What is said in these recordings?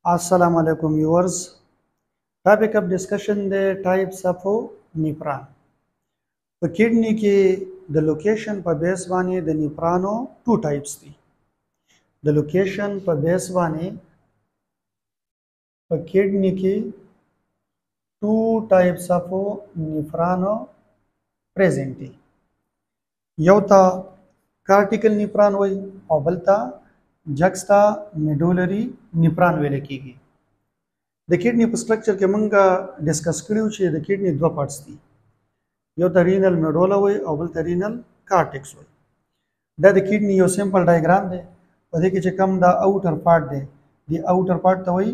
Assalamualaikum viewers. Topic of discussion the types of nephron. په کډنی کې د لوکیشن په بیس باندې د نیپرانو ټو ټایپس دي د لوکیشن په بیس باندې په کډنی کې ټو ټایپس اف نیفرانو پریزنټ دي یو تا کارټیکل نیفران وای او بل تا جګ ستا میډولري نیپران ویل کیږي د کډنی په سټرکچر کې مونږه ډیسکس کړیو چې د کډنی دوه پارټس دي یو ترینل میډولا وي او بل ترینل کارټکس وي دا د کډنی یو سیمپل ډایګرام دی په دې کې چې کم دا اوټر پارټ دی دی اوټر پارټ ته وایي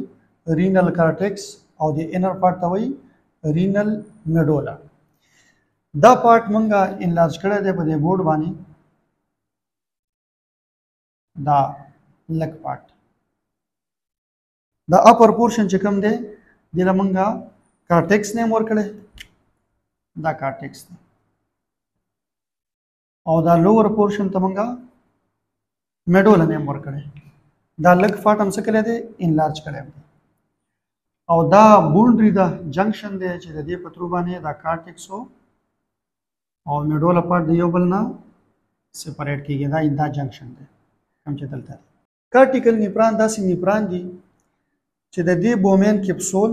رینل کارټکس او د انر پارټ ته وایي رینل میډولا دا پارت مونږه انلاج کړی دی په دې بورډ باندې دا لګ پارت دا اپر پورشن چې کوم دی د لمنګه کارټیکس نیم ورکړي دا کارټیکس دی او دا لوور پورشن تمنګه میډولا نیم ورکړي دا لګ پارت هم څه کړی دی انلارج کړی دی او دا بونډري دا جنکشن دی چې د دې پترو باندې دا کارټیکس او میډولا پارت دی یو بل نه سپریټ کیږي دا دا جنکشن دی کوم چې دلته دی کارټیکل نیپران داسې نیپران دي چې د دې بومین کپسول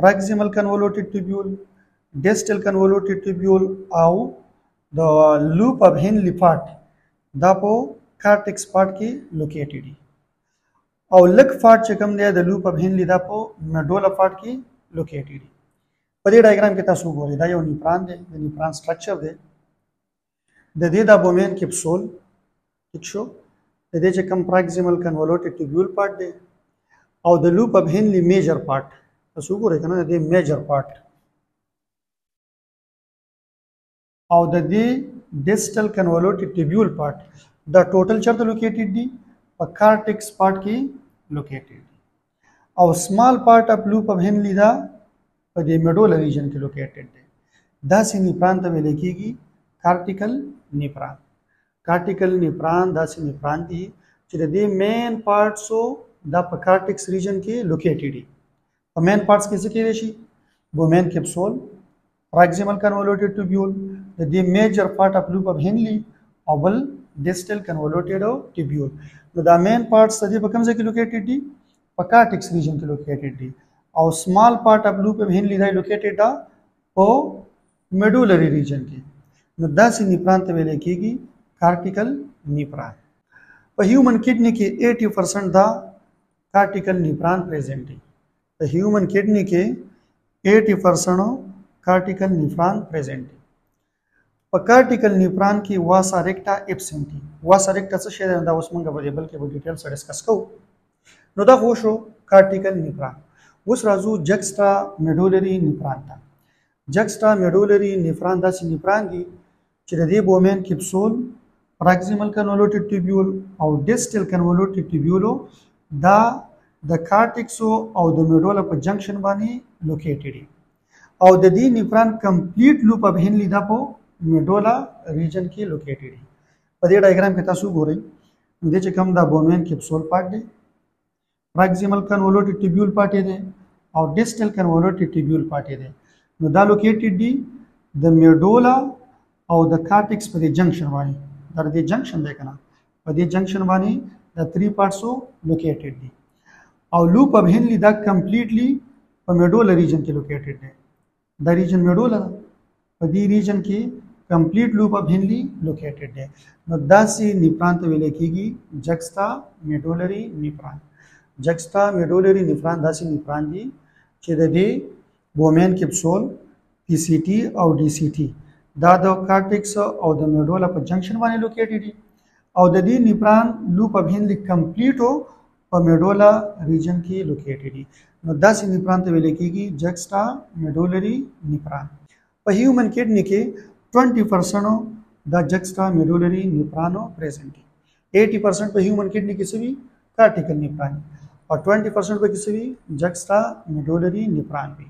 پراکسیمل کنولوټډ ټیبیول ډیسټل کنولوټډ ټیبیول او د لوپ اب هین لیپارټ دا په کارټیکس پارت کې لوکیټډ دي او لک فارټ چې کوم دی د لوپ اب هین لیدا په نډولا فارټ کې لوکیټډ دي په دې ډایګرام کې تاسو وګورئ دا یو نیپران دی د نیپران سټرکچر دی د دې د بومین کپسول ٹھیک شو د دې چې کم پراکسیمل کنولوټډ ټیبیول پارت دی او د لوپ اب هنلی میجر پارت تاسو ګورئ کنه د میجر پارت او د دې ډیجیټل کنولوټډ ټیبیول پارت دا ټوټل چرته لوکیټډ دی په کارټکس پارت کې لوکیټډ او سمال پارت اپ لوپ اف هنلی دا په دې میډول ریجن کې لوکیټډ دی دا سینی پرانت ویل کېږي کارټیکل نیپرانت کارټیکل نیپران داسې نیپران دي چې د دې مین پارټس دا په کارټیکس ریجن کې لوکیټډ دي په مین پارټس کې څه کېږي شي بومین کپسول پراکسیمل کنولوټډ ټیوبول د دې میجر پارټ اف لوپ اف هنلی او بل ډیسټل کنولوټډ او ټیوبول نو دا مین پارټس د دې په کوم ځای کې لوکیټډ دي په کارټیکس ریجن کې لوکیټډ دي او سمال پارټ اف لوپ اف هنلی دا لوکیټډ دا په میډولری ریجن کې نو داسې نیپران ته ویل کېږي कार्टिकल निप्रान For human kidney के 80% the cortical nephron present है. The human kidney के 80% cortical nephron present है. कार्टिकल निप्रान की वासा रेक्टा एब्सेंटी वासा रेक्टाचं शेअर यंदा उस्मंगाबाद के डिटेल्स डिस्कस करू नोदा होशो कार्टिकल निप्रान उस राजू जक्स्टा मेडोलरी निप्रांता जक्स्टा मेडोलरी निप्रांताची निप्रांगी चिरदी Bowman capsule proximal convoluted tubule او e distal convoluted tubule دا د کارټیکسو او د میډولا په جنکشن باندې لوکیټډ دي او د دې نیفران کمپلیټ لوپ اف هنلی دا په میډولا ریجن کې لوکیټډ دي په دې ډایګرام کې تاسو ګورئ د چې کوم دا بومین کپسول پارت دی پراکسیمل کنولوټډ ټیبیول پارت دی او ډیسټل کنولوټډ ټیبیول پارت دی نو دا لوکیټډ دي د میډولا او د کارټیکس په جنکشن باندې در دې جنکشن دی کنه په دې جنکشن باندې د 3 پارټس لوکیټډ دي او لوپ اب هنلی دا کمپلیټلی په میډول ریجن کې لوکیټډ دی دا ریجن میډول په دې ریجن کې کمپلیټ لوپ اب هنلی لوکیټډ دی نو دا سي نیپران ته ویل کېږي جکستا میډولری نیپران جکستا میډولری نیپران دا سي نیپران دي چې د دې بومین کپسول پی سی ټي او ڈی سی ټي دا د کارټیکس او د میډولا په جنکشن باندې لوکیټډ دي او د دې نیپران لوپ په هند کمپلیټو په میډولا ریجن کې لوکیټډ دي نو داسې نیپران ته ویل کېږي جکسټا میډولري نیپران په هیومن کډنی کې 20% د جکسټا میډولري نیپرانو پریزنٹ دي 80% په human کډنی کې سوي cortical nephron और 20 परसेंट पे किसी भी जक्स्टा मेडोलरी निप्रान भी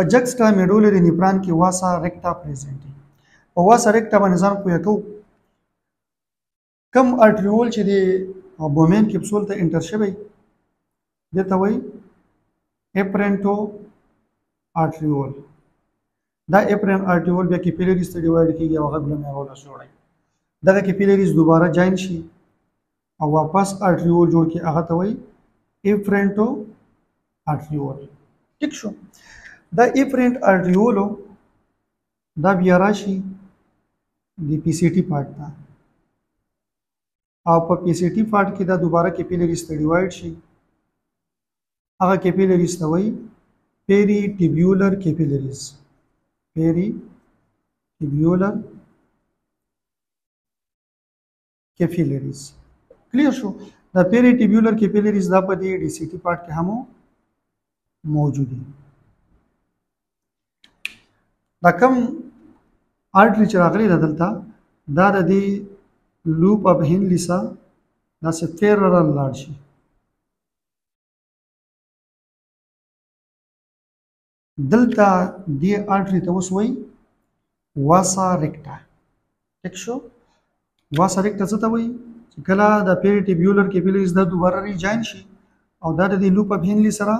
په جکسټا میډولري نیپران کې واسا ریکټا پریزنټ دی په واسا ریکټا باندې ځان پوهه کو کم ارټریول چې دی بومین کپسول ته انټر شوی دته وایي اپرنټو ارټریول دا اپرن ارټریول بیا کیپیلریز ته ډیوایډ کیږي او هغه ګلمیرولس جوړي دغه کیپیلریز دوباره جاین شي او واپس ارټریول جوړ کی هغه ته وایي افرنټو ارټریول ټیک شو دا افرنټ ارټیولو دا بیا راشي د پی سی ټي پارت ته او په پی سی ټي پارت کې دا دوباره کیپیلریز ته ډیوایډ شي هغه کیپیلریز ته وایي پیری ټیبیولر کیپیلریز پیری ټیبیولر کیپیلریز کلیر شو دا پیری ټیبیولر کیپیلریز دا په دې ډی سی ټي پارت کې هم موجود دي دا کم آرټری چې راغلی ده دلته دا د دې لوپ اب هین لیسا دا څه تیر را لاړ شي دلته دې آرټری ته اوس وایي واسا ریکټا ټیک شو واسا ریکټا څه ته وایي چې کله د پیریټیبیولر کیپیلریز د دوباره ریجاین شي او دا د دې لوپ اب هین لیسا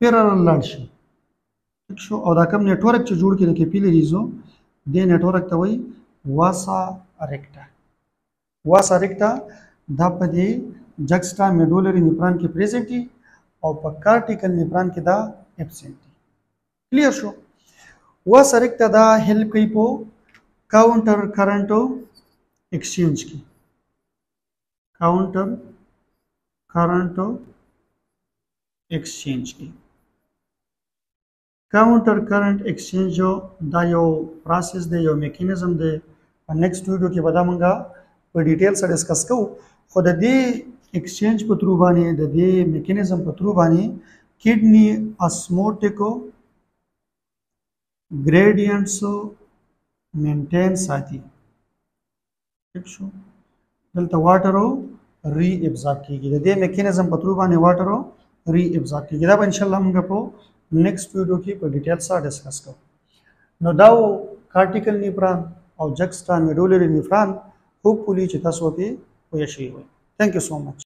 پیرل لاړ شي شو او دا کوم نتورک چې جوړ کړي کیپیلریزو د نتورک ته وایي واسا ریکټا واسا ریکټا دا په دې جکسټا میډولری نیپران کې پریزنت دي او په کارټیکل نیپران کې دا ابسنت دي کلیر شو واسا ریکټا دا هیلپ کوي په کاونټر کرنټو ایکسچینج کې کاونټر کرنټو ایکسچینج کې काउंटर करंट एक्सचेंज जो दा یو پروسس دی یو میکانیزم دی په نیکسټ ویډیو کې به دا مونږه په ډیټیل سره ډیسکس کوو خو د دې ایکسچینج په ترو باندې د دې میکانیزم په ترو باندې کډنی اسموټیکو gradients maintain ساتي ٹھیک شو دلته واټر او ری ابزا کیږي د دې میکانیزم په ترو باندې واټر او ری ابزا کیږي دا به ان شاء الله موږ په نیکسټ ویډیو کې په ډیټیل سره ډیسکس کوو نو دا و کارټیکل نیفران او جکسټا میډولری نیفران هوپفلی چې تاسو په پوه شئ وي Thank you so much.